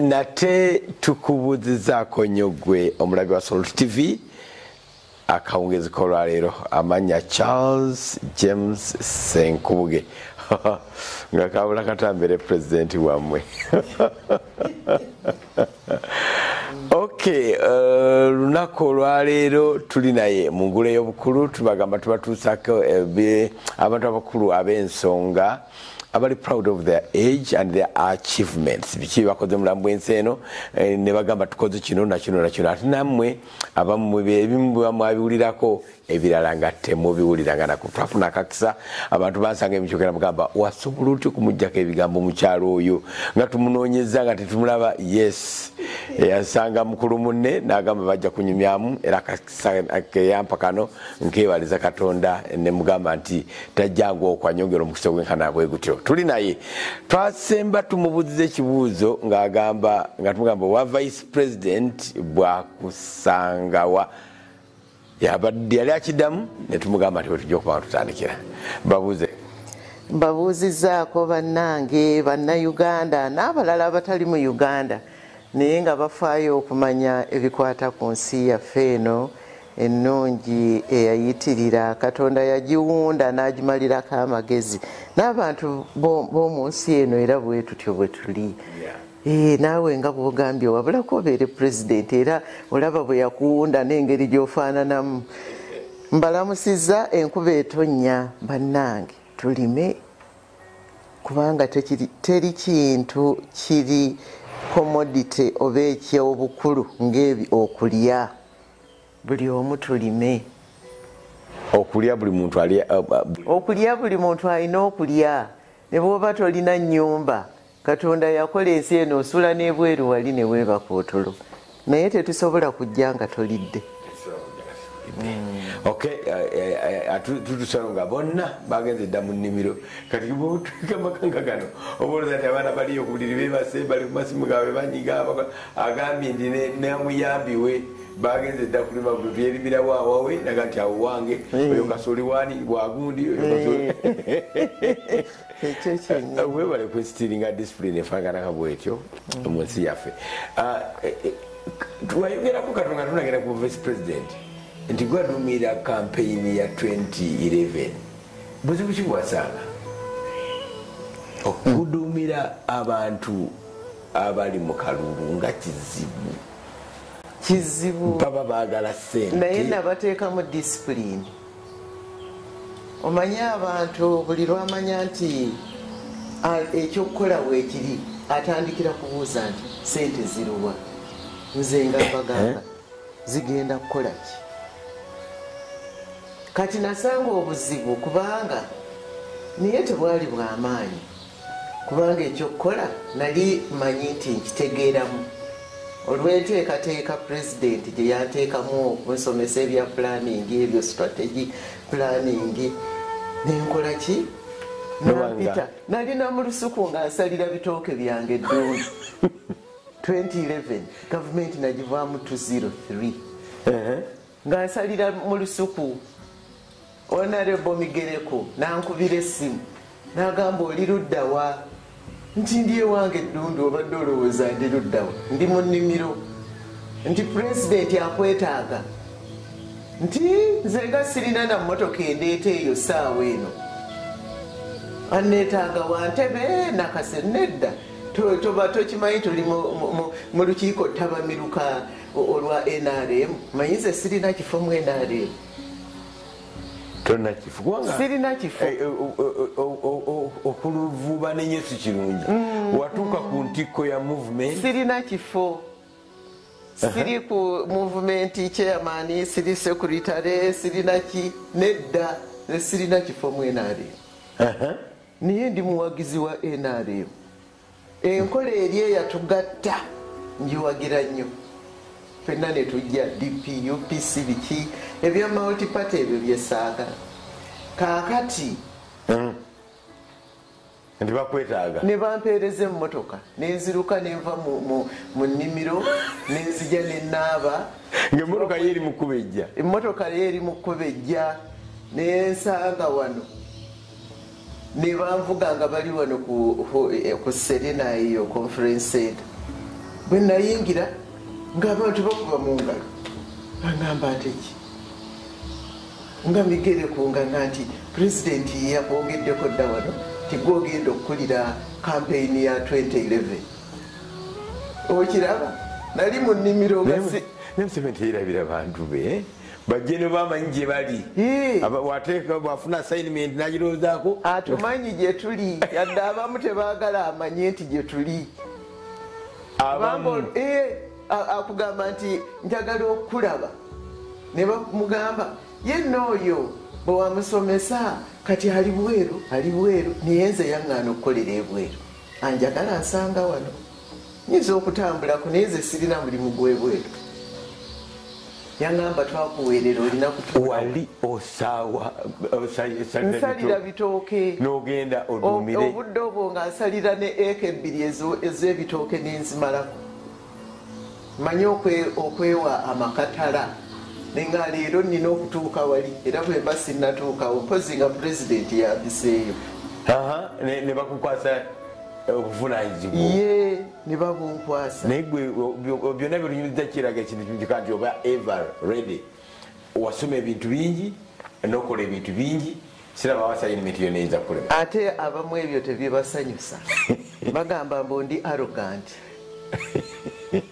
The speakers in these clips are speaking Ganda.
nate tukubuuzizaako nnyo gwe omulabi wa sol tv akawungezi kolwaleero amanya charles james senkubuge. Nga kabula katambere pulezidenti wammwe. Ok uh, lunaku olwaleero tuli naye mu ngulu ey'obukulu tubagamba tubatuusako abantu abakulu ab'ensonga abali proud of their age and their achievements. Biki bakoze mulamu bwensi eno ne bagamba tukoze kino nakino nakino ate nammwe abamu ebimu bamwabiwulirako ebirala nga temubiwuliranga nako twafuna akakisa abantu bansanga emikyokera mugamba wasobola otya okumugjako ebigambo mukyalo oyo? Nga tumunoonyeza nga tetumulaba yes. Yasanga mukulu munne nagamba bajja kunyumyamu era akakisa keyampa kano nkebaliza katonda nemugamba nti tajjangu okwanyongera omukisa gwenkana bwe gutyo. Tuli naye. Twasemba tumubuuziza ekibuuzo ngaagamba nga tumugamba wa vice president bwakusangawa yali akiddamu netumugamba nti wetujja okuba nga tutandikira babuuze mbabuuzizaako bannange bannayuganda n'abalala abatali mu uganda naye nga bafaayo okumanya ebikwata ku nsi yaffe eno ennungi eyayitirira katonda yagiwunda n'agimalirako amagezi n'abantu b'omu nsi eno era bwe tutyo bwe tuli naawe nga bwogambye wabulako obeere pulezidenti era olaba bwe yakuwunda n'engeri gy'ofaananamu mbalamusiza enkuba etonnya bannange. Tulime kubanga teri kintu kiri commodity oba ekyobukulu ngaebi okulya. Buli omu tulime. Okulya buli muntu ali okulya buli muntu alina okulya. Ne bwoba tolina nyumba katonda yakola ensi eno osula n'ebweru wali ne weebaka otulo naye tetusobola kujja nga tolidde. Ok tutusalo nga bonna bagenze dda mu nnimiro. Kati btuikamakanga gano. Obaoloza nti abaana baliyo ku buliri bebase bali ku masimu gaabwe banyiga agambye nti namuyambiwe bagenze dda kulima byerimira waawawe naga nti awo wange. Oyo kasoli wani bwagundi webale kwesitiringa disipulini efaananaka bwetyo mu nsi yaffe. Twayogerako katonga tunagenda ku vice president nti gwadumira kampeyini ya 2011 buzibu ki bwasanga? Okudumira abantu abali mu kalulu nga kizibu kizibu. Baba bagala sente naye nabateekamu disipulini omanye abantu buli lwamanya nti ekyokukola weekiri atandikira kubuuza nti sente ziruwa nze nga bagamba zigenda kukola ki? Kati nasanga obuzibu kubanga niye tebwali bwamaanyi. Kubanga ekyokukola nali manyi nti nkitegeeramu olwenteekateeka pulezidenti gye yanteekamu okunsomesa ebya pulaningi ebyo strategy pulaningi nenkola ki? Nampita nalina mu lusuku nga nsalira bitooke byange eddundu 2011 gavumenti nagivaamu 203 nga nsalira mu lusuku onarebo migereko nankubira essimu. Nagamba oli luddawa nti ndi ewange eddundu obadde olowooza ndi luddawa ndi mu nnimiro. Nti pulezidenti akwetaaga. Nti nze nga sirina na mmotoka endeeta eyo saawa eno. Aneetaaga wantebe nakase nedda toba tokimanyi tuli mu lukiiko tabamiruka olwa nrm manyi nze sirina kifo mu nrm sirina kifo. Okuluvuba nenye si kirungi. Watuuka ku ntikko ya movement. Sirina kifo. Siri ku movement chairman siri sekuritare sirina ki nedda sirina kifo mu nrm niye ndi muwagizi wa nrm enkola eri eyatugatta njiwagira nnyo fenna netujja dp upc biki ebya multipat ebyo byesaagala kakati nti bakwetaaga. ne bampeereza emmotoka nenziruka nenva mu nnimiro nenzija nenaaba ngaemmotoka ye eri mukuba ejja. Emmotoka ye eri mukuba ejja. Nensanga wano. Ne banvuga nga bali wano ku serena eyo conference center. Bwe nayingira ngaabantu bakuba mu ngalo. Agamba nti ki? Nga migerekunga nti pulezidenti yakwongeddeko dda wano tigwogenda okukulira kampeyini ya 2011 okiraba? Nali mu nnimiro nga nemuseveni teyirabira bantu be bajje ne bamanyi gye bali. Wateeka bwafuna assignment nagirowoozaako atumanyi gye tuli. Yadde abamu tebaagala amanye nti gye tuli. Abamu akugamba nti njagala okulaba ne bamugamba yenna oyo bwe wamusomesa kati ali bweru ali bweru naye nze yaŋŋaana okukolera ebweru. Anjagala nsanga wano. Nyinza okutambulako naye nze sirina mulimu gwebweru yaŋŋamba twakuweerera olina wali osaawa osa- nsalira bitooke. N'ogenda odumire obudde obwo nga nsalira ne eka ebbiri ez'ebitooke nenzimalako manye okwe- okwewa amakatala. Nenga leero nina okutuuka wali era bwe mba sinnatuukawo mpozi nga pulezidenti yambiseeyo Aha, ne bakukwasa obuvunanyizibwa ye ne babunkwasa naye gwe byonna byetunyumiza kiraga ekintu kika nti oba ever ready wasoma ebintu bingi nokola ebintu bingi siraba wasayinimenti yo neyinza kulema ate abamu ebyo tebyebasanyusa bagamba mbu ndi arrogant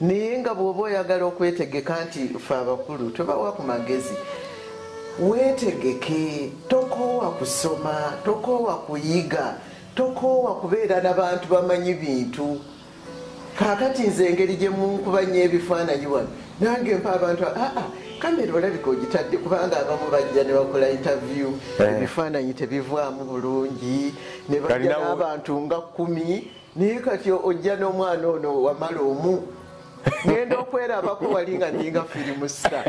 naye nga bw'oba oyagala okwetegeka nti fe abakulu tobawa ku magezi weetegeke tokoowa kusoma tokoowa kuyiga tokoowa kubeera n'abantu bamanyi bintu kaakati nze engeri gye munkubanya ebifaananyi wano nange mpa abantu aa kamera olabika ogitadde kubanga abamu bajja ne bakola interview Eh. ebifaananyi tebivaamu bulungi ne bajja n'abantu nga kumi naye kati ojja n'omwana ono wamala omu ngenda okwerabako wali nga ninga firimu sta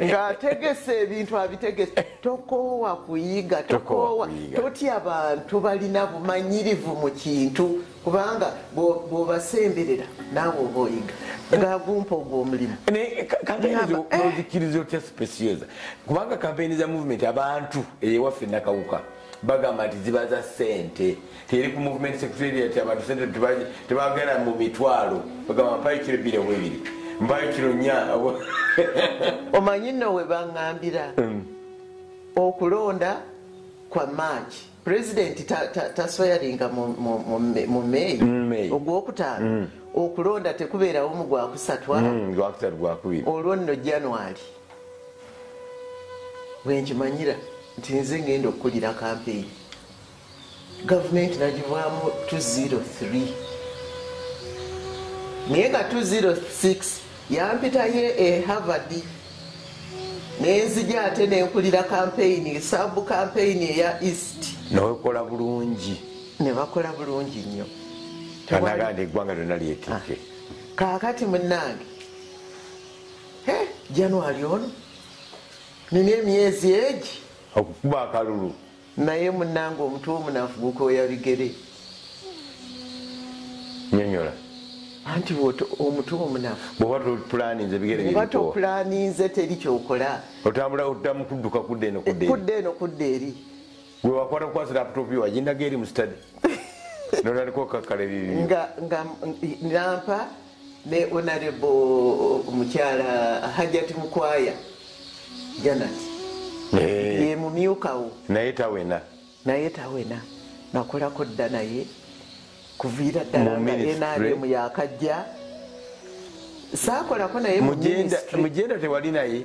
ng'ategese ebintu abitegese. Tokoowa kuyiga Tokoowa. Totya bantu balina bumanyirivu mu kintu kubanga bwo- bw'obasemberera naawe oba oyiga ng'agumpa ogw'omulimu. Ngamba, eh. ozikiriza otya specioza kubanga kampeyini za movement abantu eyewaffe nakawuka bagamba nti ziba za sente teri ku movement secretariat abantu sente teba- tebagenda mu mitwalo. Bagamba mpayo kiro bbiri obwebiri mpayo kiro nya omanyi nno we baŋŋambira okulonda kwa maaki pulezidenti taswayalinga mu meeyi Mm, ogwokutaano. Okulonda tekubeerawo mu gwakusatwa Mm, olwo nno january. Bwenkimanyira nti nze ngenda okukulira kampeyini gavumenti nagivaamu 203 naye nga 206 yampitayo e harvard. Nenzija ate nenkulira kampeyini sabu kampeyini eya east. Nowekola bulungi. Ne bakola bulungi nnyo. Kanaga nti eggwanga lyonna lyetiike kaakati munange he january ono. Nina emyezi egi okukuba akalulu naye munange omutwe omunafu gukoya bigere. Nyonyola anti omutwe omunafu. Bwoba topulaninze bigere oba byebitowa topulaninze teri kyokola. Otambula oddamu kudduka kudda eno kudda kudda eno kudda eri. Gwe wakwata kukwasa laputopu yo wagindaga eri mu stade notandika okakkala ebibyo nga nampa ne honorable mukyala hajati mukwaya janet ye mumyukawo naye tawena naye tawena nakolako dda naye. Kuviira ddala Mu nga ministry. nrm yakajja. Saakolako naye mugenda tewali naye.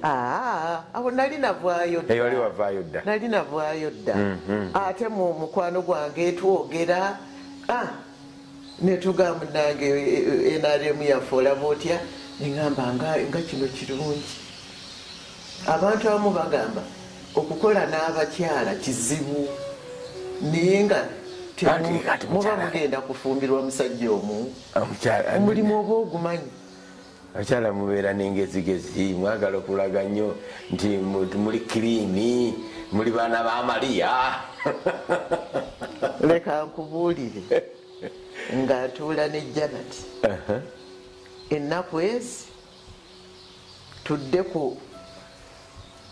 Awo nali navaayo dda. nali navaayo dda. Mhm. ate mu mukwano gwange twogera. Ah, netugamba nange nrm yaffe olaba otya? Neŋamba nga nga kino kirungi. Abantu abamu bagamba okukola n'abakyala kizibu naye nga muba mugenda kufumbirwa musajja omu. Omukyala- omulimu oba ogumanyi? Abakyala mubeera n'engezigezi mwagala okulaga nnyo nti mu- muli kiriini muli baana ba mariya. Leka nkubuulire ng'atuula ne janet. Ennaku ezi tudde ku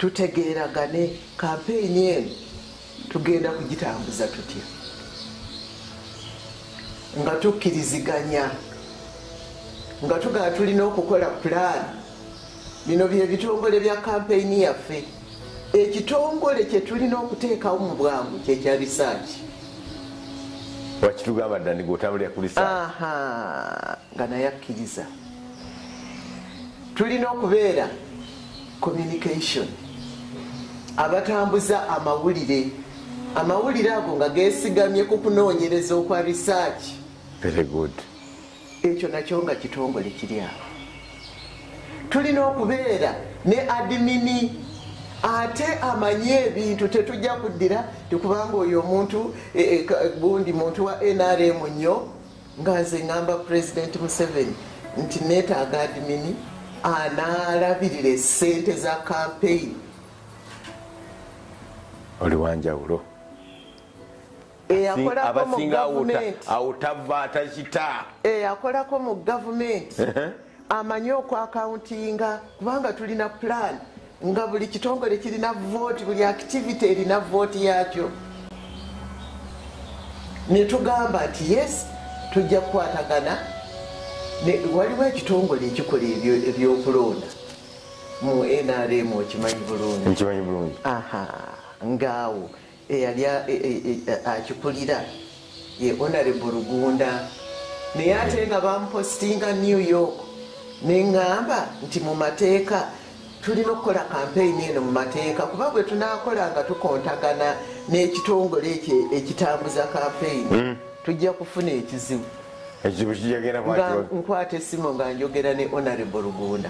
tutegeeragane kampeyini eno tugenda kugitambuza tutya nga tukkiriziganya. Nga tugaba tulina okukola plan. Bino byebitongole bya kampeyini yaffe. Ekitongole kyetulina okuteekawo mu bwangu kyekya risaaki wakitugamba ddani gweotambulira ku lisa aha nga naye akkiriza. Tulina okubeera communication abatambuza amawulire. Amawulire ago nga gesigamye ku kunoonyereza okwa risaaki very good. Ekyo nakyo nga kitongole kiri awo. Tulina okubeera ne adimini ate amanye ebintu tetujja kuddira. Tikubanga oyo omuntu e, e, gundi muntu wa nrm nnyo nga nze ŋŋamba president museveni nti neetaaga adimini anaalabirira esente za campaign oli wanjawulo. Eyakolako mu abasinga awutava atakita eyakolako mu gavumenti amanye okwakauntinga kubanga tulina plan nga buli kitongole kirina vooti buli activity erina vooti yakyo netugamba nti yes tujja kukwatagana. Waliwo ekitongole ekikola ebyo- ebyokulonda. Mu nrm okimanyi bulungi. Nkimanyi bulungi. Aha ngaawo eyali a- e- e- e- akikulira ye honorable lugunda naye ate nga bamupositinga new york. Neŋŋamba nti mu mateeka tulina okukola kampeyini eno mu mateeka kuba bwe tunakola nga tukontagana n'ekitongole ekyo ekitambuza kampeyini tujja kufuna ekizibu ekizibu kwaki nkwata essimu nga njogera ne honorable lugunda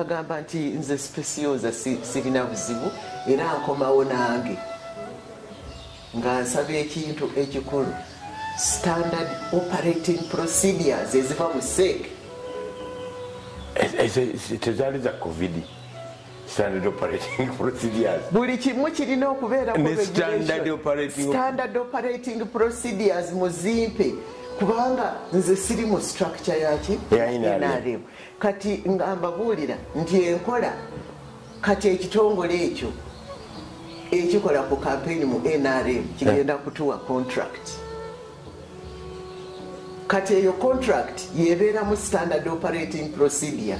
agamba nti nze specioza si- sirina buzibu era nkomawo nange. Nga nsaba ekintu ekikulu. Standard operating procedures eziva mu sek tezaali za covid. Standard operating procedures. Buli kimu kirina okubeera Ne standard operating- standard operating procedures muzimpe kubanga nze siri mu structure yaki Ya NRM. Kati nga mbabuulira nti enkola kati ekitongole ekyo ekikola ku campaign mu nrm kigenda kutuwa contract. Kati eyo contract yebeera mu standard operating procedure.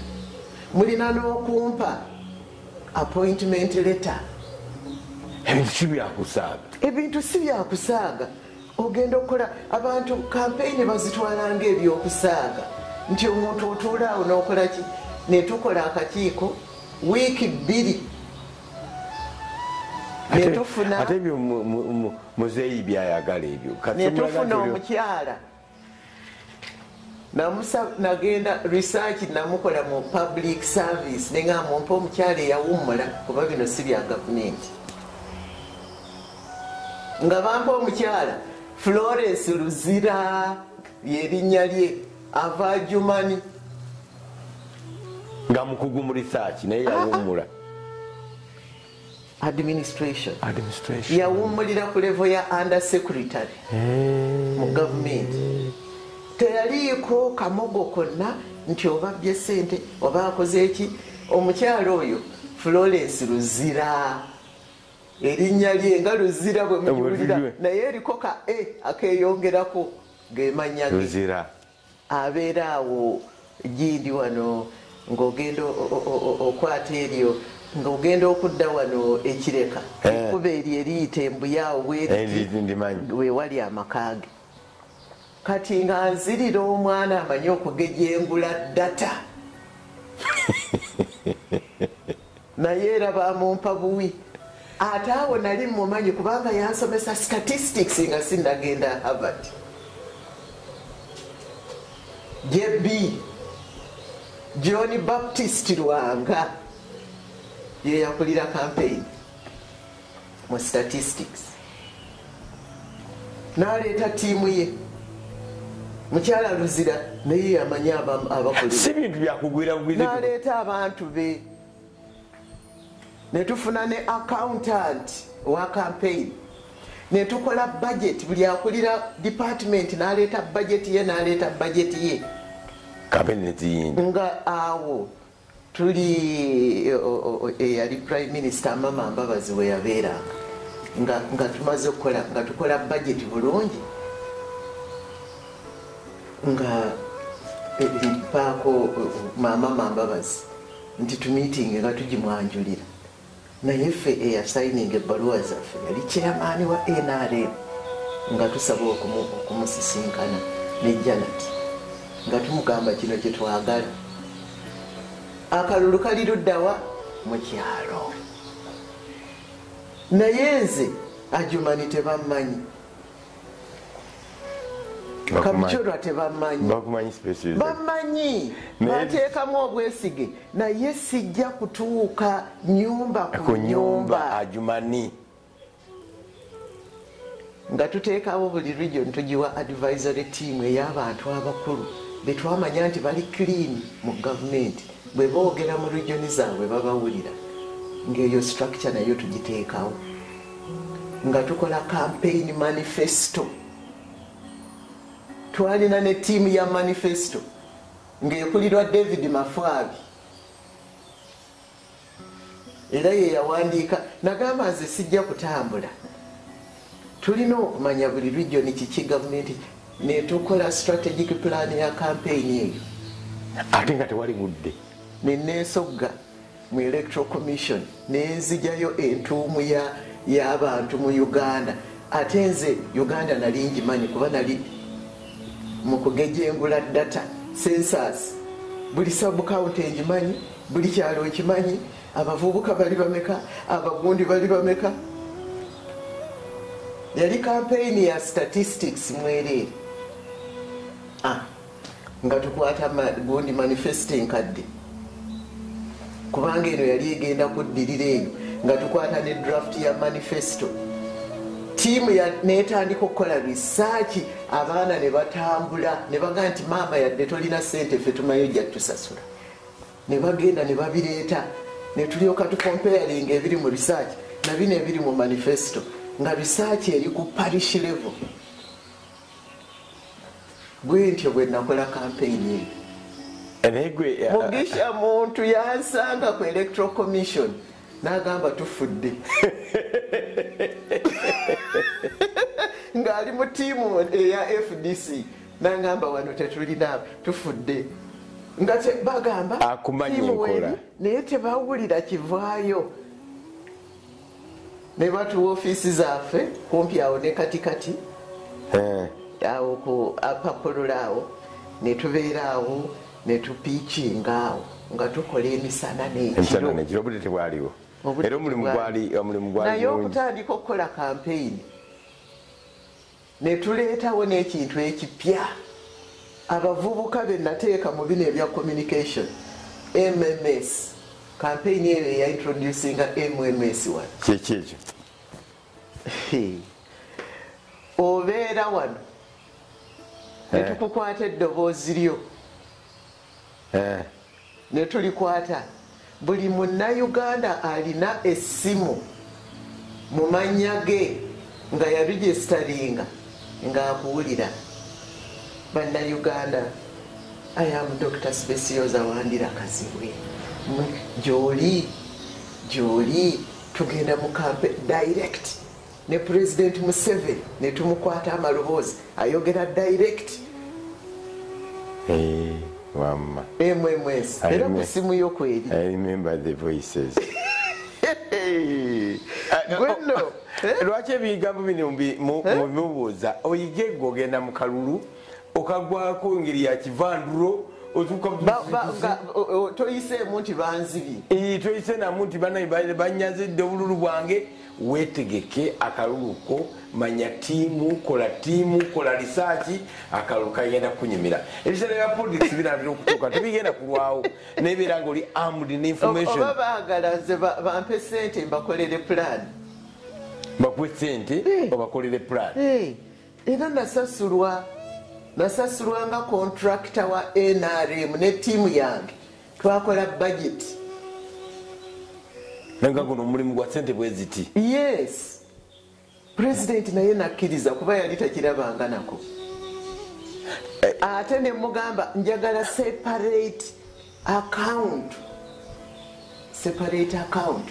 Mulina n'okumpa appointment letter. Ebintu kibyakusaaga ebintu si byakusaaga ogenda okukola. Abantu kampeyini bazitwala ngaebyokusaaga nti omuntu otuula awo n'okola ki? Netukola akakiiko wiiki bbiri. Ate ebyo mu- mu- mu- muzeeyi byayagala ebyo. Netufuna omukyala. Namusa- nagenda research namukola mu public service. Neŋamba ompa omukyala eyawummula kuba bino si bya gavumenti. Nga bampa omukyala florence luzira lyerinnya lye ava jumani. Nga mukugu mu research naye yawummula. Administration. Administration. Yawummulira ku levo ya under secretary mu gavumenti teyaliiko kamogo konna nti obabbye sente oba akoze eki? Omukyala oyo florence luzira erinnya lye nga luzira bwe mugiwulira naye eriko ka e akeyongerako gemanya ge abeera awo. Gindi wano ng'ogenda okwata eryo ng'ogenda okudda wano ekireka. Eh. ekkuba eryo eriyita embuyaawo Eh, wewali amakaage. Kati nga nzirira omwana amanyi okugejengula data. Naye era bamumpa buwi ate awo nali mumanyi kubanga yansomesa statistics nga sinagenda harvard. Jb john baptist lwanga yeyakulira campaign mu statistics. Naleeta tiimu ye. Mukyala luzira naye yamanye abakolera si bintu byakugwira bugwizi naleeta abantu be netufuna ne accountant wa campaign. Netukola budget buli akulira department naleeta budget ye naleeta budget ye. Nga awo tuli eyali prime minister mama mbabazi we yabeeranga. Nga, tumaze okukola nga tukola budget bulungi. Nga eh, paako eh, maama mambabazi nti tumiitingi nga tugimwanjulira naye ffe eyasayininga ebbaluwa zaffe yali kyeyamaani wa nrm nga tusaba okumu- okumusisinkana ne janet. Nga tumugamba kino kyetwagala akalulu kali luddawa mu kyalo. Naye nze ajumani tebammanyi bakumanyi. Special bamanyi. Bateekamu obwesige. Naye sijja kutuuka nyumba ku nyumba ajumani. Nga tuteekawo buli region tugiwa advisory team ey'abantu abakulu. Betwamanya nti bali clean mu gavumenti bwe boogera mu regioni zaabwe babawulira. Ng'eyo structure nayo tugiteekawo. Nga tukola campaign manifesto twalina ne tiimu ya manifesto ng'ekulirwa david mafwabi. Era ye yawandiika nagamba nze sijja kutambula. Tulina okumanya buli regioni kiki gavumenti netukola strategic plan ya campaign eyo. Ate nga tewali budde nenesogga mu electoral commission nenzijayo entuumu ya- y'abantu mu uganda. Ate nze uganda nali ngimanyi kuba nali mu kugejengula data sensas buli sabukawunti engimanyi buli kyalo ekimanyi abavubuka bali bameka abagundi bali bameka. Yali kampeyini ya statistics mwereere ah, nga tukwata gundi manifesto enkadde kubanga eno yali egenda kuddirira eyo nga tukwata ne draft ya manifesto tiimu ya- netandika okukola risaaki abaana ne batambula ne bagaa nti maama yadde tolina sente ffe tumayo jatusasula ne bagenda ne babireeta ne tulyoka tukompeyaringa ebiri mu risaaki nabino ebiri mu manifesto nga risaaki eri ku parish level. Bwe ntyo bwe nakola kampeyini gwe mugisha muntu yansanga ku electoral commission nagamba tufudde. Ngaali mu tiimu eya fdc nagamba wano tetulina tufudde. Nga bagamba Akumanyi tiimu enkola. weri, naye tebawulira kivaayo. Ne batuwa ofiisi zaffe kumpi awo ne katikati. Awo ku apapulula awo netubeera awo netupiikinga awo nga tukola emisana emisana n'ekiro nekiro obudde tebwaliwo era omulimu gwali omulimu gwali naye okutandika okukola kampeyini netuleetawo n'ekintu ekipya. Abavubuka be nateeka mu bino ebya communication. Mms kampeyini eyo eyaintroducinga mms wano. Kyeki ekyo? Obeera wano. Netukukwata eddoboozi lyo. Eh, netulikwata buli munnayuganda alina essimu mu mannya ge nga yaregisitaringa ngaakuwulira bannayuganda ayamu dr specioza wandira kazibwe. Gyoli gyoli tugenda mu kampe direct. Ne president museveni netumukwata amaloboozi ayogera direct. Eh, wamma mms I era ku simu yo kweri i remember the voices. Gwenno eh? lwaki ebigambo bino mbi- mu- mubimubuuza oyige gwe ogenda mu kalulu okagwako engeri ya kivandulo otuuka Ba- ba- nga- o- o- toyiseemu nti banzibye. Eh, toyise namu nti bana banyazidde obululu bwange wetegeke akalulu ko manya tiimu kola tiimu kola risaaki akalulu kagenda kunyumira. Ebiseera bya politics binabira okutuuka tebigenda kulwawo. Nebeera nga oli armed O- neinformation oba baagala ba- bampe sente mbakolere plan. Bakuwe sente obakolere plan. Era nasasulwa nasasulwa nga kontrakita wa nrm ne tiimu yange. Twakola budget nanga guno omulimu gwa sente bwe ziti. Yes. Pulezidenti naye nakkiriza kuba yali takirabanga nako. Ate nemugamba njagala separate account. Separate account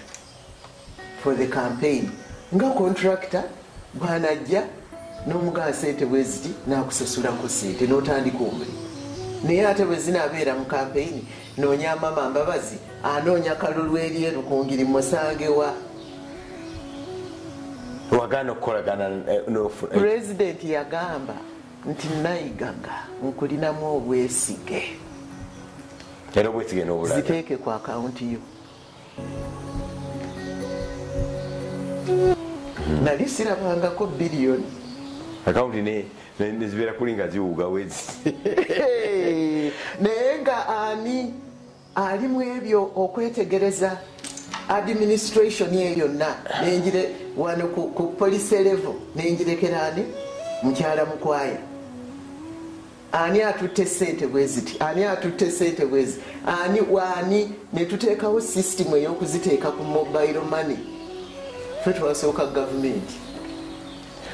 for the campaign. Nga contractor bwanajja n'omugaba sente bweziti nakusasulako sente n'otandika omulimu naye ate bwe zinabeera mu kampeyini noonya mama mbabazi. Anoonya kalulu eryeru kungiri musangewa wagaana okukolagana eh, eh, pulezidenti yagamba nti nayigaga nkulinamu obwesige. Era obwesige n'obulala ziteeke ku akawunti yo. Nali sirabangako biliyoni akawunti ne- ne- nezibeera kuli nga ziwuga wezi. Hey, naye nga ani ali mu ebyo okwetegereza administration ye yonna. Nenjire wano ku, ku police level nenjirekera ani mukyala mukwaya. Ani atutte sente bweziti ani atutte sente bwezi ani waani netuteekawo system ey'okuziteeka ku mobile money? Fe twasooka gavumenti.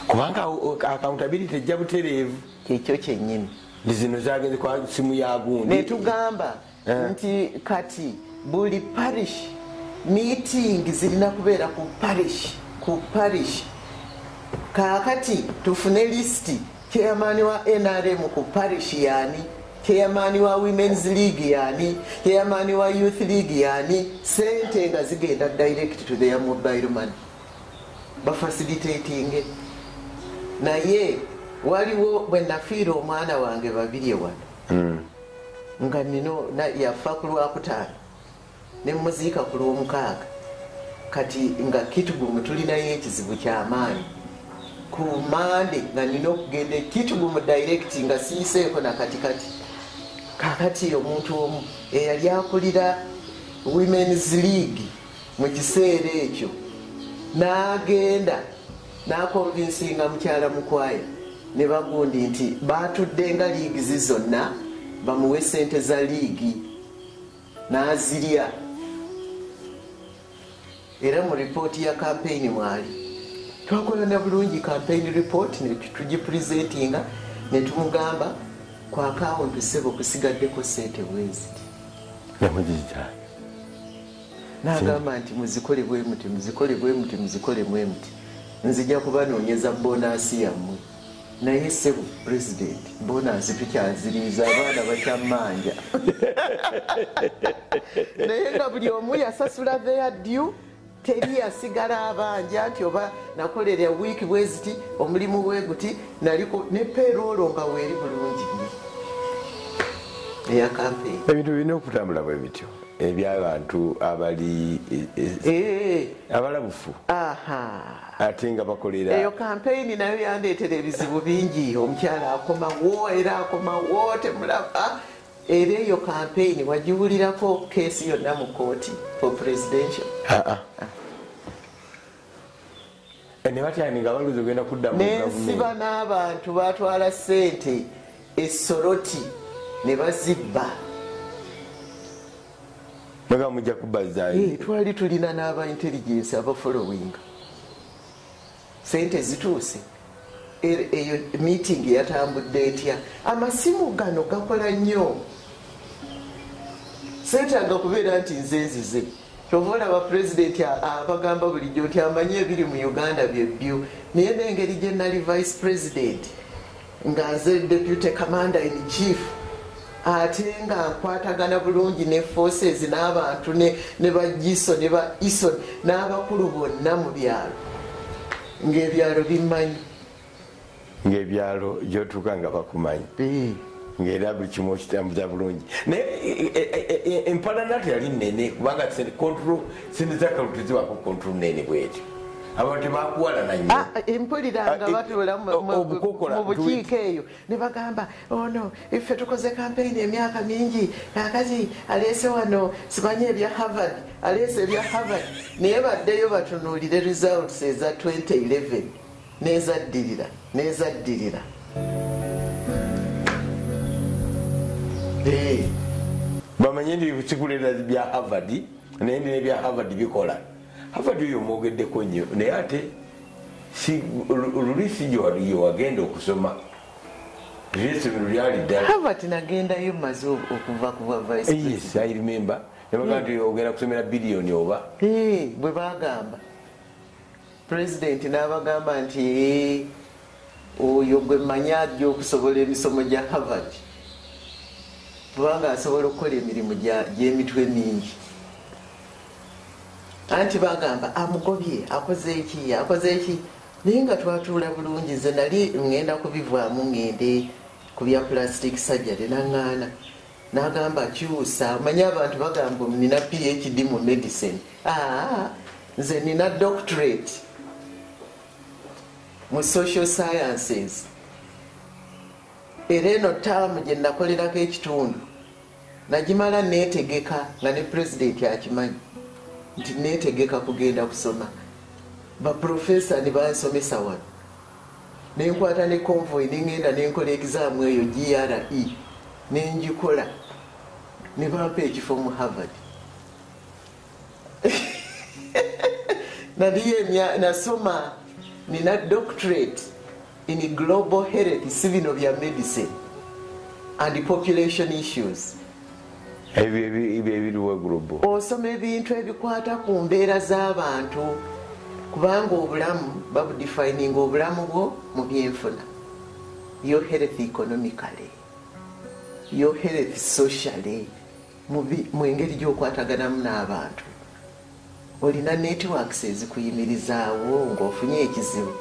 Kubanga accountability ejja butereevu. Kyekyo kyennyini. Zino zagenze kwa simu ya gundi. Netugamba. Nti kati buli parish meeting zirina kubeera ku parish ku parish. Kakati tufune lisiti chairman wa nrm ku parish yani chairman wa womens league yani chairman wa youth league yani sente nga zigenda direct to their mobile money. Bafacilitating naye waliwo bwe nafiira omwana wange babiri wano nga nino yafa ku lwakutaano nemuziika ku lwomukaaga kati nga kitugumu tulinayo ekizibu kyamaanyi ku mande nga nina okugenda ekitugumu direct nga siiseeko nakatikati kakati omuntu omu eyali akulira womens league mu kiseera ekyo n'agenda n'akonvinsinga mukyala mukwaya. Ne bagundi nti batudde nga liigizi zonna bamuwe sente za liigi n'azirya. Era mu ripooti ya kampeyini mwali. Twakolana bulungi campaign report netugipresentinga netumugamba ku akawunti sebo kusigaddeko sente bweziti namugizita nagamba nti muzikole bwe muti muzikole bwe muti muzikole bwe muti. Nzija kubanoonyeza bonasi yammwe naye sebo pulezidenti bonasi tukyaziriiza abaana bakyamanja naye nga buli omu yasasula their due teri yasigala abanja nti oba nakolera wiiki bweziti omulimu bweguti naliko ne peroolo nga weeri bulungi. Nnyo eya kampeyini ebintu birina okutambula bwe bityo ebyabantu abali e- e- ee abalabufu aha. Ate nga bakolera eyo kampeyini nayo yandeetera ebizibu bingi. Omukyala akomawo era akomawo temulaba. Era eyo kampeyini wagiwulirako keesi yonna mu kooti for presidential. Eh, ne batyani nga baluzi ogenda kudda mu nensiba n'abantu batwala sente esoroti ne bazibba Baga mujja Eh, kubazaayo twali tulina n'aba intelligence abafolowinga sente zituuse. E- eyo meeting yatambudde etya? Amasimu gano gakola nnyo. Seetaaga kubeera nti nze nzize. Kyova olaba pulezidenti a- abagamba bulijjo nti amanyi ebiri mu uganda byebbyo naye n'engeri gye nali vice president nga nze deputy commander in chief ate nga nkwatagana bulungi ne forces n'abantu ne bagiso ne ba ison n'abakulu bonna mu byalo. Ng'ebyalo bimmanyi ng'ebyalo gyotuuka nga bakumanyi. Ngaera buli kimu okitambuza bulungi. Naye e- e- e- e- empalanati yali nene kubanga control sente zakaluteziwako control nene bwetyo abantu tebakuwalana nnyo. Ah, empuliranga Ah, batuula mu- o- mu- bukiiko eyo. Ne bagamba ono iffe tukoze kampeyini emyaka mingi. Akazi aleese wano simanyi ebya harvard. Aleese ebya harvard. Naye baddeyo batunuulire results eza 2011 nezaddirira nezaddirira Eh, bamanye ndi kikulera bya harvard naye ndi nebya harvard bikola harvard oyo omwogeddeko nnyo naye ate luli si gye wagenda okusoma. Lyesomero lyali ddala harvard nagendayo maze okuva ku bwa vice yes i remember. Nebaga nti ogenda kusomera biliyoni oba? Eh, bwe bagamba. Pulezidenti n'abagamba nti "Eh, oyo gwe manyi ajja okusobola emisomo gya harvard. Kubanga asobola okukola emirimu gy'emitwe mingi anti bagamba amugobye akoze eki akoze eki naye nga twatuula bulungi nze nali ŋŋenda kubivaamu ŋŋende ku bya plastic surgery naŋŋaana. N'agamba kyusa manye abantu bagamba nina phd mu medicine? Aa nze nina doctorate mu social sciences. Era eno taamu gye nakolerako ekitundu. Nagimala neetegeka nga ne pulezidenti akimanyi nti neetegeka kugenda kusoma. Baprofesa ne bansomesa wano. Nenkwata ne convoy neŋŋenda nenkola exaamu eyo gre nenjikola ne bampa ekifo mu harvard. Naliyo nasoma nina doctorate in global health si bino bya medicine and population issues ebyo ebi- ebyo ebiriwo gulobo osoma ebintu ebikwata ku mbeera z'abantu kubanga obulamu babudefininga obulamu bwo mu byenfuna. Yo health economically yo health socially mu engeri gy'okwataganamu n'abantu. Olina networks ezikuyimirizaawo ng'ofunye ekizibu.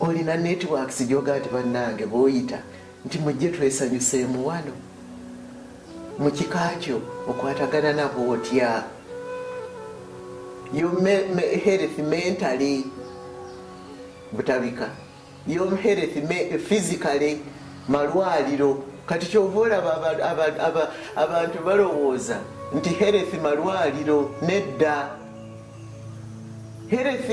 Olina networks gyoga nti bannange booyita nti mujje twesanyuseemu wano mu kika kyo okwatagana nabo otya? Yo me, me, health mentally butabika. Yo health physically malwaliro. Kati kyova olaba aba- aba- aba- abantu balowooza nti health malwaliro nedda. Health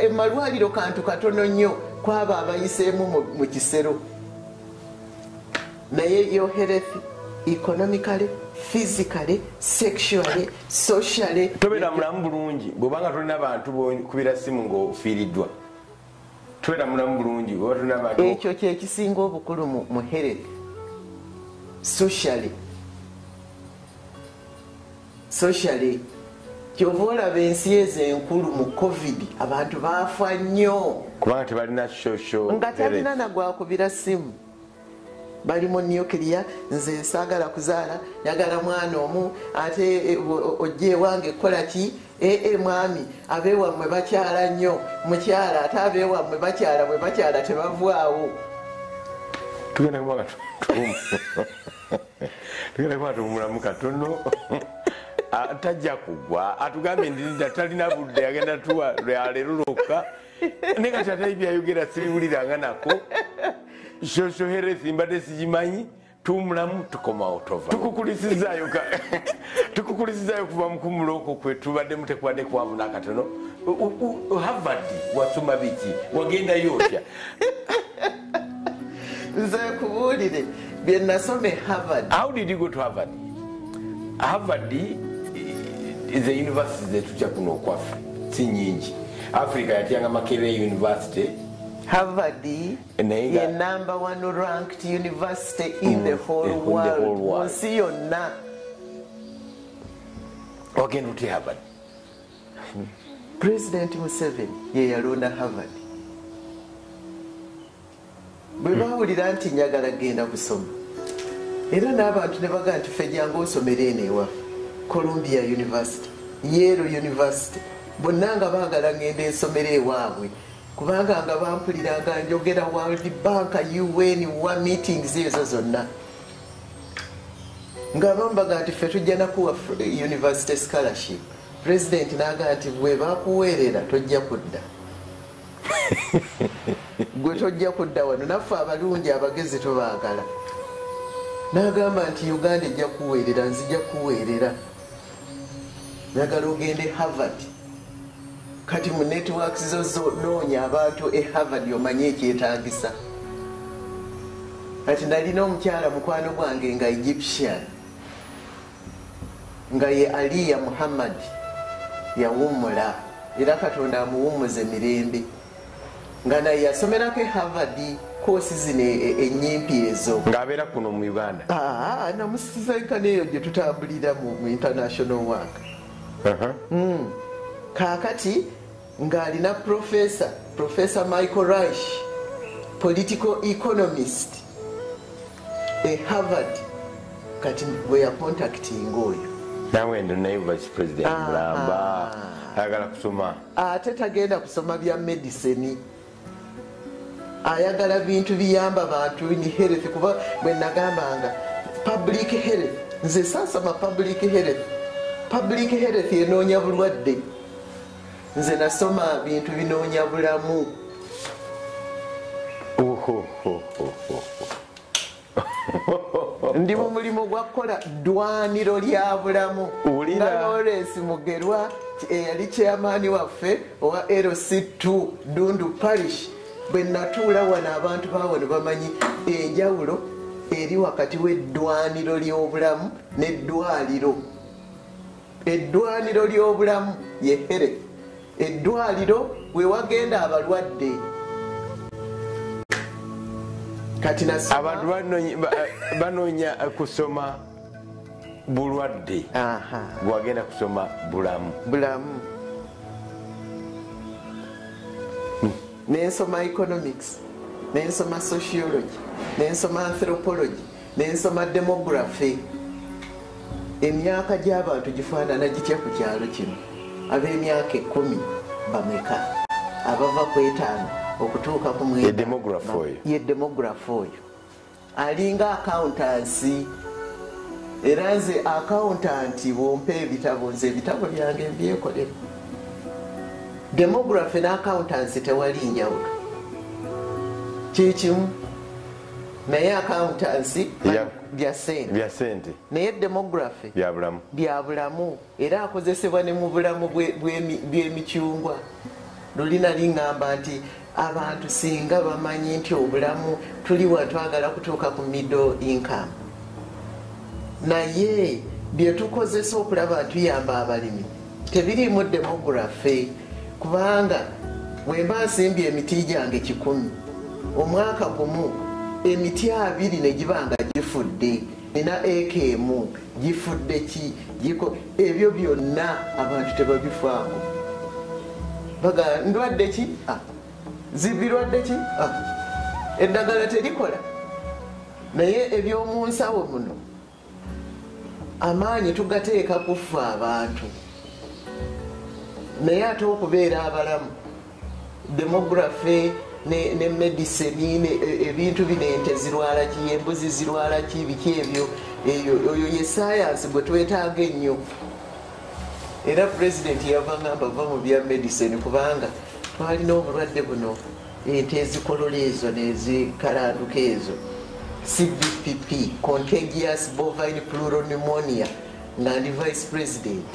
e- malwaliro kantu katono nnyo kwaba abayiseemu mu- mu kisero. Naye yo health economically physically sexually socially. Tobeera mulamu bulungi bwobanga tolina bantu kubira simu ngaofiiriddwa tobeera mulamu bulungi bwoba tolina bantu ekyo kyekisinga obukulu mu health socially. Socially. Kyova olaba ensi ezo enkulu mu covid abantu baafa nnyo. Kubanga tebalina shosho nga talina nagwakubira simu bali mu nuclear nze saagala kuzaala njagala mwana omu ate e, ojja ewange ekola ki? Ee mwami abeewammwe bakyala nnyo mukyala ate abeewammwe bakyala bwe bakyala tebavaawo tugenda kuba tumulamu katono. Tajja kugwa. Atugambye ndinda talina budde agenda tuwa lwaleero lwokka ne kati ate byayogera sibiwuliranga nako shosho heresi mbadde sigimanyi tumulamu tukomawo tova tukukulisizayo tukukulisizaayo kuva mukumuloko kwe tubaddemu tekubadde kwavu nakatono U- u- u- harvard wasoma biki wagendayo otya nze kubuulire bye nasoma e harvard. How did you go to Harvard? Harvard is a university zetutya kuno okwaffe si nyingi. Africa yatyanga makerere university harvard ye number one ranked university in the Mm, whole the world. whole world. munsi yonna wagenda otya harvard. President museveni ye yalonda harvard. Bwe bawulira nti njagala genda kusoma era n'abantu ne baga nti ffe jangu osomera eno ewaffe columbia university. Yero university. Bonna nga baagala ngenda ensomero ewaabwe kubanga nga bampuliranga njogera world bank un wa meetings ezo zonna. Nga bambaga nti ffe tujja nakuwa university scholarship. President naga nti bwe bakuweerera tojja kudda. Gwe tojja kudda wano naffe abalungi abagezi tobaagala. Nagamba nti uganda ejja kuweerera nzija kuweerera nagala ogende harvard kati mu networks zo zonoonya abantu e harvard omanye ekyetagisa. Kati nalina omukyala mukwano gwange nga egyptian nga ye aliya muhammad yawummula era katonda amuwummuza emirembe nga naye yasomerako e harvard koosi zino e- e- enyimpi ezo. Ng'abeera kuno mu uganda. Namusizankana eyo gye tutambulira mu international work. Aha. Ng'alina profesa profesa michael rush political economist e harvard kati bwe yakontakitinga oyo. Nawe ndo naye vice president Ah. mulamba ayagala kusoma? Ate tagenda kusoma bya medicine. Ayagala bintu biyamba bantu ni health kuba bwe nagambanga public health. Nze sasoma public health. Public health enoonya bulwadde nze nasoma bintu binoonya bulamu. Ndi mu mulimu gwa kukola ddwaniro lya bulamu. Nga lawrence mugerwa eyali kyamaani waffe owa lc2 dundu parish bwe natuula wano abantu bawo ne bamanyi enjawulo eri wakati w'eddwaniro ly'obulamu n'eddwaliro. Eddwaniro ly'obulamu ye here eddwaliro we wagenda abalwadde. Kati abantu banoonya- ba- banoonya kusoma bulwadde. Aha. gwagenda kusoma bulamu. Bulamu. Nensoma economics nensoma sociology nensoma anthropology nensoma demography. Emyaka gy'abantu gifaanana gitya ku kyalo kino ab'emyaka ekumi bameka abava ku etaano okutuuka ku Ye demography oyo. alinga accountancy. Era nze accountanti bwompa ebitabo nze ebitabo byange mbyekolera demography ne accountancy tewali njawulo. Kikimu naye Ya- bya sente bya sente naye demography bya bulamu. bya bulamu. Era akozesebwa ne mu bulamu bwe- bw'emi- bw'emicyungwa lulina liŋŋamba nti abantu singa bamanyi nti obulamu tuli wa twagala kutuuka ku middle income. Naye bye tukozesa okulaba ntuyamba abalimi tebiriimu demography. Kubanga bwe mba nsimbye emiti gyange kikumi omwaka gumu emiti abiri ne giba nga gifudde nina eka emu gifudde ki? Ebyo byonna abantu tebabifaako. Baga ndwadde ki? Zibirwadde ki? Eddagala terikola. Naye ebyomu nsawo muno amaanyi tugateeka kufa abantu. Naye ate okubeera abalamu demography ne, ne medicine ne, e- ebintu bino ente zirwala ki embuzi zirwala ki biki ebyo eyo oyo ye sayansi gwe twetaaga ennyo. Era pulezidenti yavangamba va mu bya medicine kubanga twalina obulwadde buno ente ezikolola ezo. Nezikalanduka ezo cbpp contagious bovine pleuropneumonia nga ndi vice president.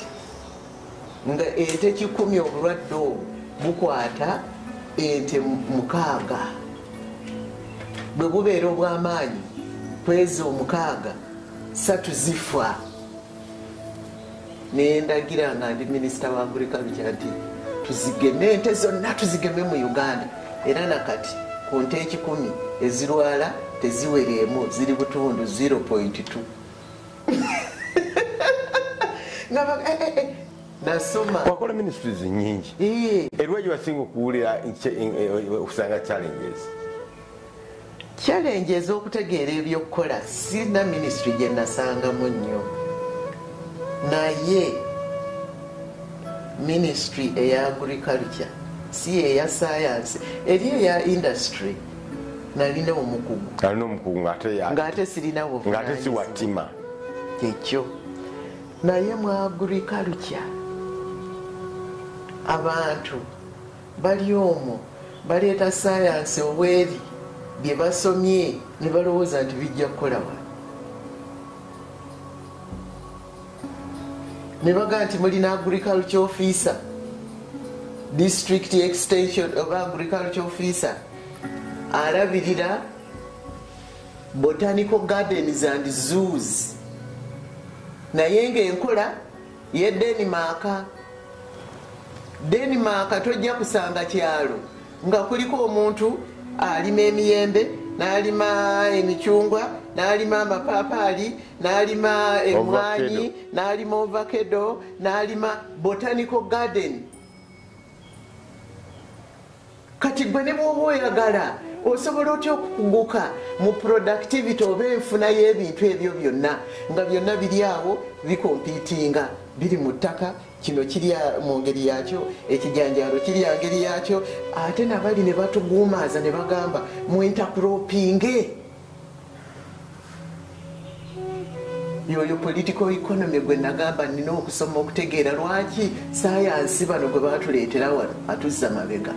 Nga ente kikumi obulwadde obwo bukwata ente mukaaga. Bwe bubeera obw'amaanyi kwezo omukaaga satu zifa nendagira nga ndi minisita wa agriculture nti tuzigeme ente zonna tuzigeme mu uganda. Era nakati ku nte ekikumi ezirwala teziwereemu ziri butundu 0.2 nga eh, eh, eh, wakola ministries nyingi. Eh, eriwa gye wasinga okuwulira nche- eh, okusanga challenges. Challenge ez'okutegeera ebyokukola sirina ministry gye nasangamu nnyo naye ministry eya agriculture si eya science eri eya industry nalina omukugu. Alina omukugu ngaate sirina ngaate si watima kyekyo naye mu agriculture abantu bali omwo baleeta sayansi obweri bye basomye ne balowooza nti bijja kukola wa? Ne bagaa nti mulina agriculture officer district extension oba agriculture officer alabirira botanical gardens and zoos. Naye ngaenkola ye denmark denmark tojja kusanga kyalo nga kuliko omuntu alima emiyembe n'alima emicungwa n'alima amapapaali n'alima emwanyi n'alima ovakedo n'alima botanical garden. Kati gwe ne bwoba oyagala osobola otya okukuguka mu productivity oba enfuna y'ebintu ebyo byonna nga byonna biri awo bikompiitinga biri mu ttaka kino kirya mu ngeri yakyo ekijanjalo kirya ngeri yakyo ate nabali ne batuguumaaza ne bagamba mwentakuropinge yoyo political economy gwe nagamba nina okusoma okutegeera lwaki sayansi bano gwe batuleetera wano? Atuzza mabega.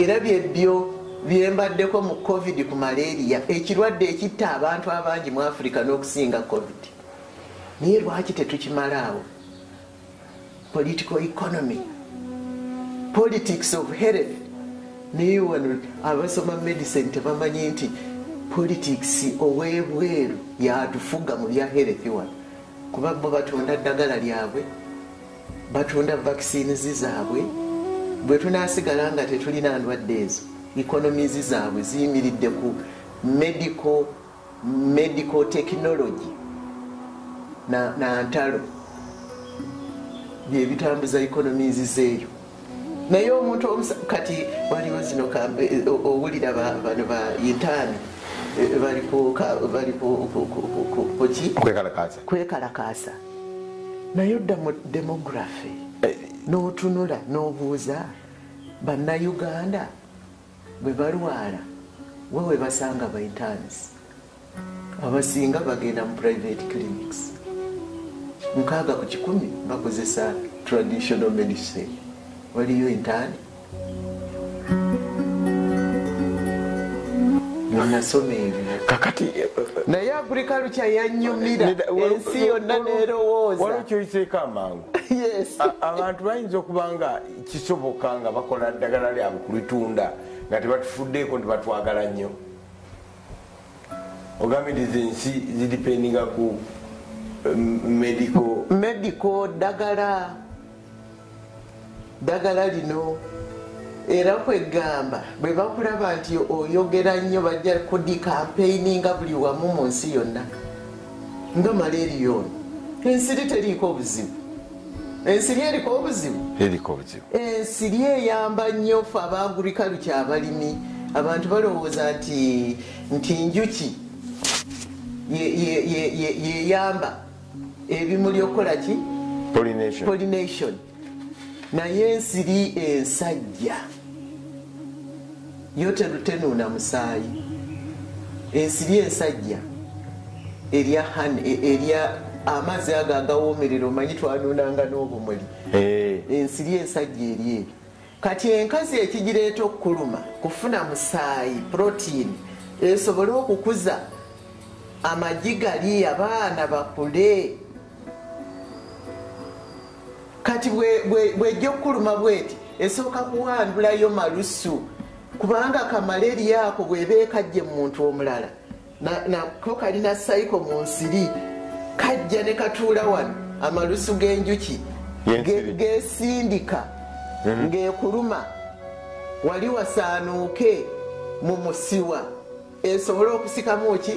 Era byebyo byembaddeko mu covid ku malaria ekirwadde ekitta abantu abangi mu africa n'okusinga covid naye lwaki tetukimalaawo political economy politics of health. Naye wano abasoma medicine tebamanyi nti politics owebweru yatufuga mu bya health wano. Kuba bo batunda ddagala lyabwe batunda vaccines zaabwe bwe tunasigala nga tetulina ndwadde ezo economies zaabwe ziyimiridde ku medical medical technology na, na ntalo byebitambuza economies zeeyo naye omuntu kati waliwo zino o- owulira ba- bano ba intaani eh, bali kuki kwekalakaasa. Naye odda mu demography. N'otunula n'obuuza. Bannayuganda bwe balwala we we basanga baintanis abasinga bagenda mu private clinics nkaaga ku kikumi bakozesa traditional medicine. Waliyo intaani byonasoma ebyo. Kakati eh, eh, naye agriculture yanyumira. Nida- wal- ensi yonna wal- waliwo nerowooza kyoyiseeko amangu yes. A- abantu bayinza okuba nga kisoboka nga bakola ddagala lyabwe kulitunda nga tebatufuddeeko nti batwagala nnyo. Ogambye nti zensi zidipendinga ku medico. Ddagala ddagala lino. Era kwegamba bwe bakulaba nti oyogera nnyo bajja kudikampeininga buli wamu mu nsi yonna. Nga malaria ono ensiri teriiko obuzibu. Ensiri eriko obuzibu? Eriko obuzibu. Ensiri eyamba nnyo fe abagurikaluki abalimi abantu balowooza nti nti njuki ye- ye- ye- ye- yeyamba ebimuli okukola ki? Pollination. Naye ensiri ensajja. Yo tenuuna musaayi. Ensiri ensajja. Erya e- erya amazzi ago agawoomerera omanyi twanuunanga n'obumuli. Eh, ensiri ensajja eri ebyo kati enkazi ekigireeta okukuluma kufuna musaayi protein esobole okukuza amagi gali abaana bakule kati bwe- bwe- bwejja okukuluma bweti esooka kuwandulayo malusu kubanga kamaleeri ako bweba ekajje muntu omulala. Na- nako kalina saiko mu nsiri kajja ne katuula wano amalusu g'enjuki gesindika ng'ekuluma wali wasaanuuke mu musiwa. Esobole okusikamu ki?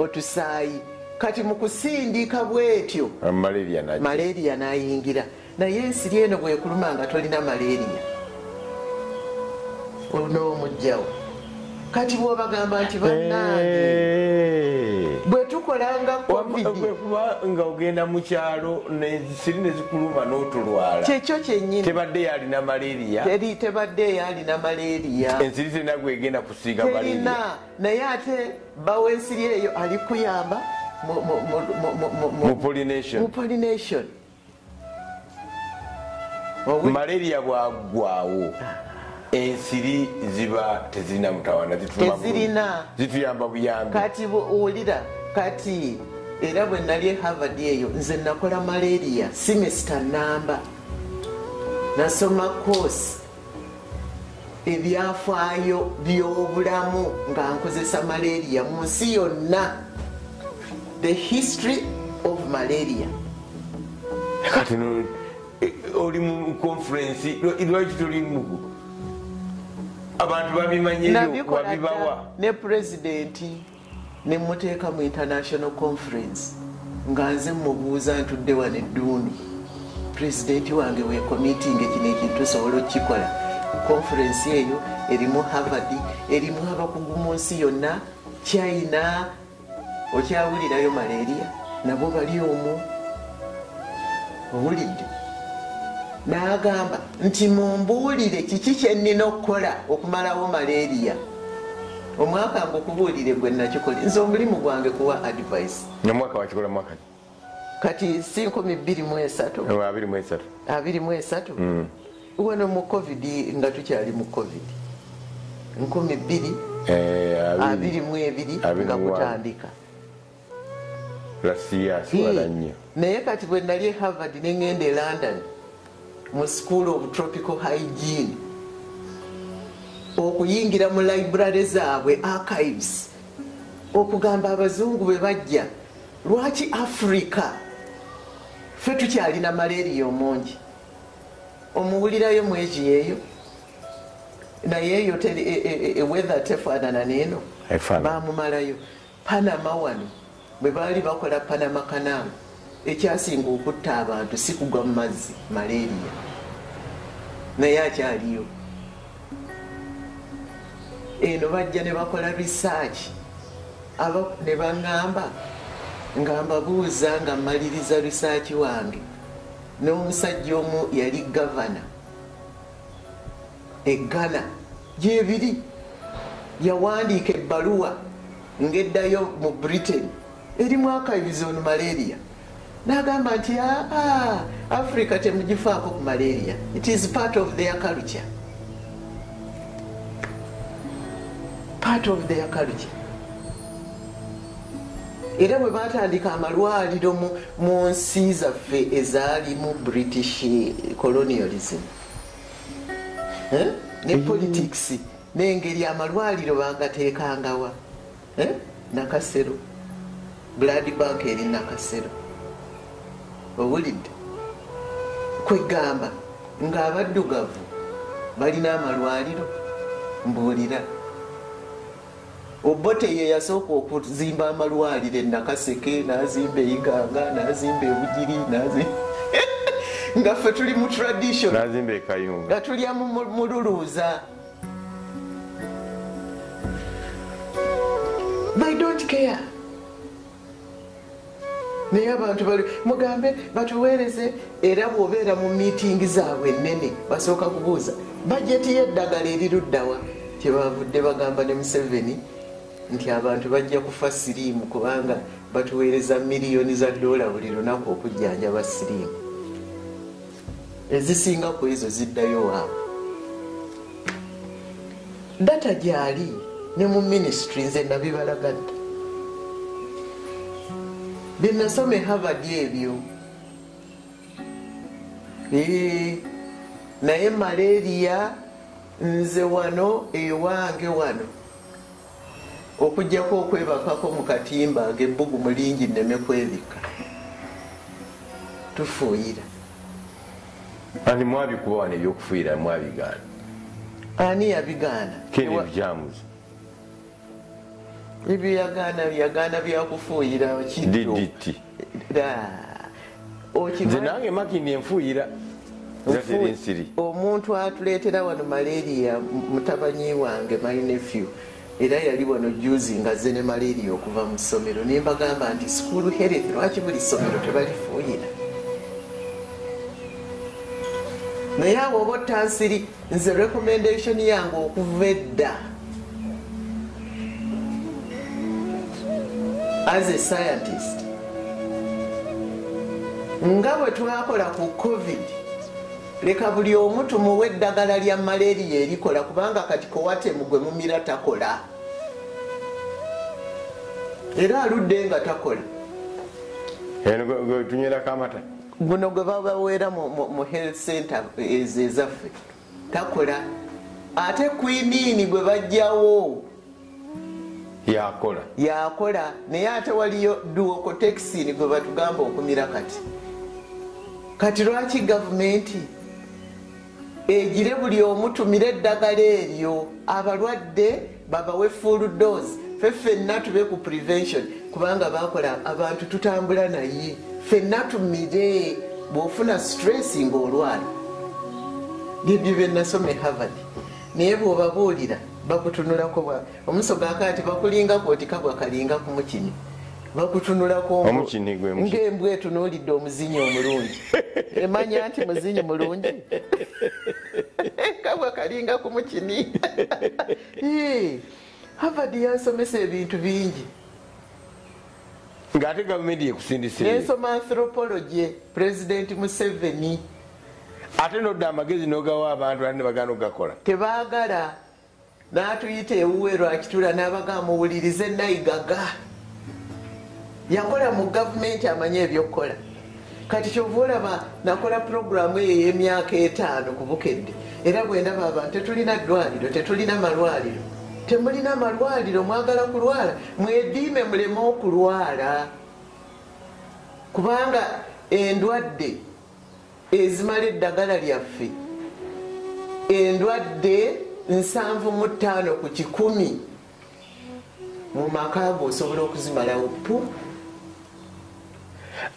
Otusaayi kati mu kusindika bwetyo malaria najja malaria nayingira. Naye ensiri eno bwekuluma nga tolina malaria onoomugjawo kati bwobagamba nti bannange Eh. bwe tukolanga nga ogenda mu kyalo ensiri nezikuluma n'otulwala. Kyekyo kyennyini. Tebadde yalina malaria? Tebadde eyalina malaria. Ensiri terina gwegenda kusiiga malaria. Naye ate bawa ensiri eyo ali kuyamba mu- pollination mu pollination malaria bwagwawo ensiri ziba tezirina mutawana. Tezirina. zituyamba buyambi. Kati owulira kati era bwe nali e harvard eyo nze nakola malaria. Simesita namba. Nasoma course. Ebyafaayo byobulamu nga nkozesa malaria. Mu nsi yonna the history of malaria. Kati no- eh, oli mu conference lwaki tolimu abantu babimanyeyo nabikola wabibawa. dda ne pulezidenti nemuteeka mu international conference nga nze mubuuza ntudde wano edduuni? Pulezidenti wange wekomitinga kino ekintu tusobola okukikola. Conference eyo erimu harvard erimu abakugu mu nsi yonna china okyawulirayo malaria nabo bali omwo. Owulidde n'agamba nti mumbuulire kiki kyenina okukola okumalawo malaria? Omwaka nga okubuulire gwe nakikola nze omulimu gwange kuwa advice. Nomwaka wakikola mwaka kati si 23 Eh, abiri mu esatu? 23 wano mu covid nga tukyali mu covid. 22 Eh, abiri. 22 abiri nga kutandika lasiyasi wala nnyo naye kati bwe nali e harvard neŋŋenda e london mu school of tropical hygiene okuyingira mu library zaabwe archives okugamba abazungu bwe bajja lwaki africa? Ffe tukyalina malaria omungi. Omuwulirayo mwegi eyo naye eyo teri- e- e- e- weather tefaanana neeno bamumalayo panama wano bwe baali bakola panama kanaamu ekyasinga okutta abantu si kugwa mu mazzi malaria. Naye akyaliyo. Eno bajja ne bakola aba ne baŋŋamba nga mbabuuza nga mmaliriza research wange. N'omusajja omu yali gavana. Eggana gyebiri yawandiika ebbaluwa ng'eddayo mu britain erimu archives on malaria. N'agamba nti aa africa temugifaako ku malaria. It is part of their culture. Part of their culture. Era bwe batandika amalwaliro mu- mu nsi zaffe ezaalimu british colonialism. Eh? ne politics n'engeri amalwaliro bagateekangawa Eh? nakasero blood bank eri nakasero. Owulidde? Kwegamba ng'abaddugavu balina amalwaliro mbuulira. Obote ye yasooka okuzimba amalwaliro enakaseke nazimba eiganga nazimba ebugiri nazi- nga ffe tuli mu tradition. Nazimba ekayunga nga tulya mu- mu- mululuuza they don't care naye abantu bali mugambe batuweereze. Era bw'obeera mu miitingi zaabwe ennene basooka kubuuza bajeti y'eddagala eriruddawa kyebavudde bagamba ne museveni nti abantu bajja kufa siriimu kubanga batuweereza miliyoni za dola buli lunaku okujjanjaba siriimu. Ezisinga ku ezo ziddayo waabwe data gyali ne mu ministry nze nabibalagadde byenasoma e harvard ebyo naye malaria nze wano ewange wano. Okugjako okwebakako mu katimba ngaebbugu mulingi nneme kwebika. Tufuuyira. Anti mwabikuba wano ebyokufuuyira mwabigaana ani yabigaana? Kene Ewa- ebyamuzi ebyo yagaana yagaana byakufuuyira kiddo ddt Da. nze nange makindi Ofu- nsiri. omuntu atuleetera wano malaria mutabanyi wange my nephew. Era yali wano juzi nga ze ne malaria okuva mu ssomero. Nembagamba nti school health lwaki buli ssomero tebalifuuyira? Naye abo oba ottansiri nze recommendation yange okuva edda as a scientist nga bwe twakola ku covid leka buli omu tumuwe eddagala lya malaria erikola kubanga kati kowatemu gwe mumira takola. Era aludde nga takola. Tunywerako amata. Guno gwe babaweera mu- health center ezo ezaffe takola. Ate kwiniini gwe bajjawo yakola. Yakola. Naye ate waliyo duokotekisini gwe batugamba okumira kati. Kati lwaki gavumenti egire buli omu tumire eddagala eryo? Abalwadde babawe full dose. Fe ffenna tube ku prevention. Kubanga bakola abantu tutambula naye. Ffenna tumire. Bw'ofuna stress ng'olwala. Byebyo byenasoma e harvard. Naye bwobabuulira bakutunulako bwa omusoga aka nti bakulingako oti kabwa kalinga ku mukini. Bakutunulako ng'embwa etunuulidde omuzinyi omulungi. Emanya nti muzinyi mulungi? Kabwa kalinga ku mukini. Harvard yansomesa ebintu bingi. Ng'ate gavumenti yekusindisa ebyo. nensoma anthropology president museveni. Ate nodda amagezi nogawa abantu ate nebagana okugakola. Tebaagala n'atuyita ewuwe lwakitula n'abaga muwulirize nayigaga yakola mu gavumenti amanye ebyokukola. Kati kyova olaba nakola puroguramu eyo ey'emyaka etaano ku bukedde. Era bwendaba abantu tetulina ddwaliro tetulina malwaliro. Temulina malwaliro mwagala kulwala mwediime muleme okulwala. Kubanga endwadde ezimala eddagala lyaffe endwadde nsanvu mu ttaano ku kikumi. Mu maka go osobola okuzimalawo pu.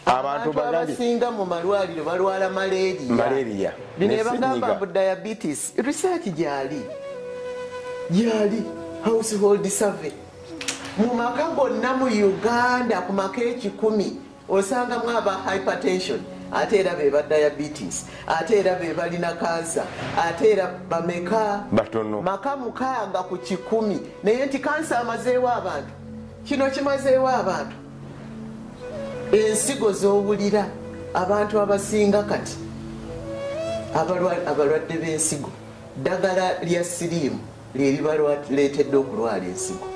Abantu abasinga mu malwaliro balwala maleriya bino ebagamba mbu diabetes. Research gyali. Gyali. Household survey. Mu maka gonna mu uganda ku maka ekikumi osangamu aba hypertension ate era beba diabetes ate era be balina kansa ate era bameka? Batono. maka mukaaga ku kikumi. Naye nti kansa amazeewo abantu. Kino kimazeewo abantu. Ensigo z'owulira abantu abasinga kati abalwa- abalwadde b'ensigo. Ddagala lya siriimu lyeribaleetedde okulwala ensigo.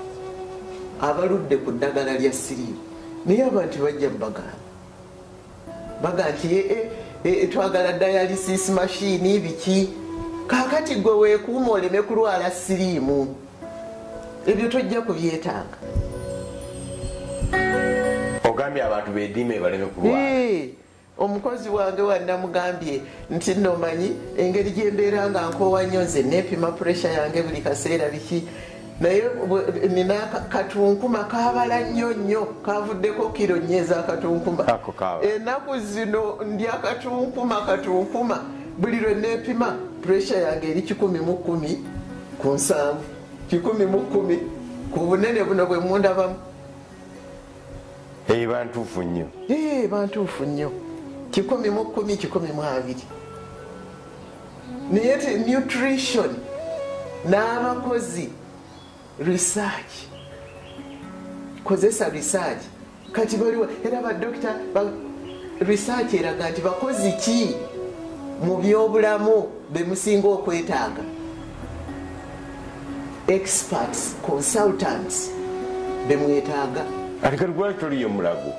Abaludde ku ddagala lya siriimu. Naye abantu bajja mubagamba baga nti "Eh, eh, eh, twagala dialysis machine biki? Kakati gwe weekuuma oleme kulwala siriimu ebyo tojja kubyetaaga. Ogambye abantu bedime baleme kulwala. Omukozi wange wanamugambye nti nomanyi engeri gyembeera nga nkoowa nnyo nze nepima puresha yange buli kaseera biki naye bwe- nina ka- katunkuma kabala nnyo nnyo kavuddeko kiro nnyo ezakatunkuma ennaku zino ndya katunkuma katunkuma. Buli lwe nepima puresha yange eri kikumi mu kumi ku nsanvu. Kikumi mu kumi ku bunene buno bwe mundabamu eba ntuufu nnyo. Ee bantuufu nnyo. Kikumi mu kumi kikumi mu abiri. Naye te nutrition n'abakozi research. Kozesa research. Kati baliwo era badokita research eraga nti bakozi ki mu byobulamu bemusinga okwetaaga? Experts consultants bemwetaaga kati lwaki toliyo mulago?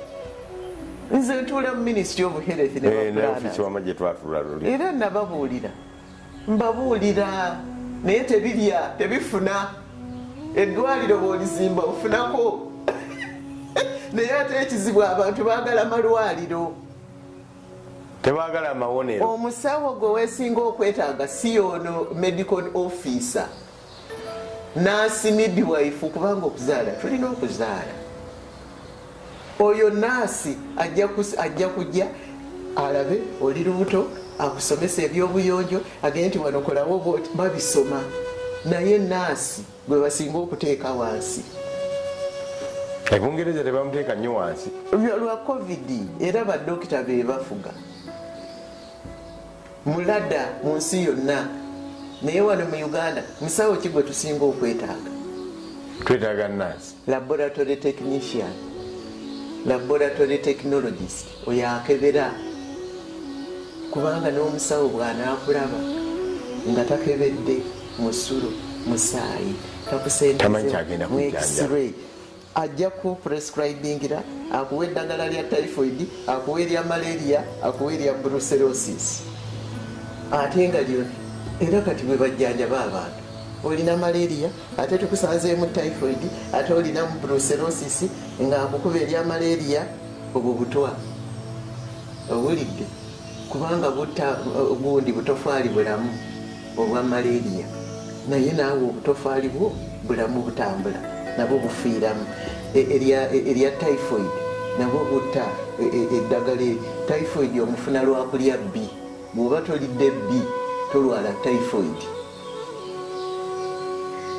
Nze ntuula mu ministry of health Eh, era nababuulira. Mbabuulira naye tebirya tebifuna eddwaliro bwolizimba ofunako naye ate ekizibu abantu baagala malwaliro. Tebagala amawonero omusawo gwe weesinga okwetaaga si ono medical officer. Naasi midwife kubanga okuzaala tulina okuzaala. Oyo naasi ajja kujja alabe oli lubuto akusomesa ebyobuyonjo agende nti wano kolawo babisoma. Naye naasi gwe basinga okuteeka wansi. Ebungereza tebamuteeka nnyo wansi. Lwa- lwa covid era badokita be bafuga. Mulada mu nsi yonna. Naye wano mu uganda musawo ki gwe tusinga okwetaaga? Twetaaga nansi laboratory technician laboratory technologist oyo akebera. Kubanga n'omusawo bw'anaakulaba nga takebedde musulo musaayi Takusendezemuexray ajja ku prescribingira akuwa eddagala lya typhoid akuwa erya malaria akuwa erya brucellosis. Ate nga lyo era kati bwe bajjanjaba abantu olina malaria ate tukusanzeemu typhoid ate olina mu brucellosis nga akukuba erya malaria obwo butwa owulidde kubanga gundi butofaali bulamu obwa malaria naye naawe obutofaali bwo bulamu butambula nabwo bufiiramu. E- erya erya typhoid nabwo butta e- e- eddagala typhoid omufuna lwakulya b bw'oba tolidde b tolwala typhoid.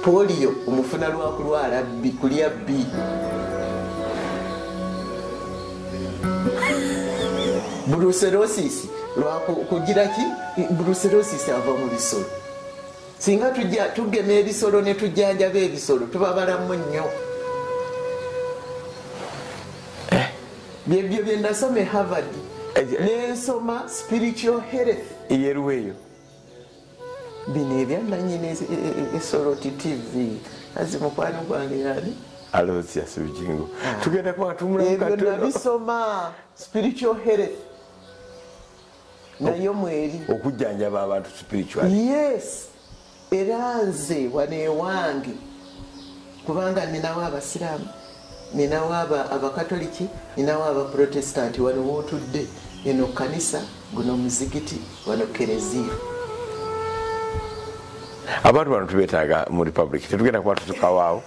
Polio omufuna lwakulwala B- kulya b. Brucelosis lwakugira ki? Brucelosis ava mu bisolo singa tugema ebisolo ne tujjanjaba ebisolo tubabalamu nnyo. Byebyo byenasoma e harvard. Eh, nensoma spiritual health. Yeruwa eyo bino ebyananyini esoloti tv azi mukwano gwange yani alosias bijingo tugenda ebyo kwatumula nabisoma spiritual health. Nayo mweri. Okujjanjaba abantu spiritual yes era nze wano ewange kubanga ninawo abasiraamu ninawo aba- abakatoliki ninawo abaprotestanti wano wootudde eno kanisa guno muzigiti wano kereziya. Abantu bano tubetaaga mu republic tetugenda kuba tutukawaawo.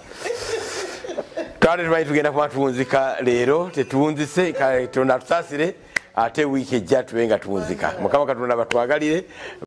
Twali tumanyi tugenda kuba tuwunzika leero tetuwunzise katonda atusaasire ate wiiki ejja tube nga tuwunzika. Mukama katonda batwagalire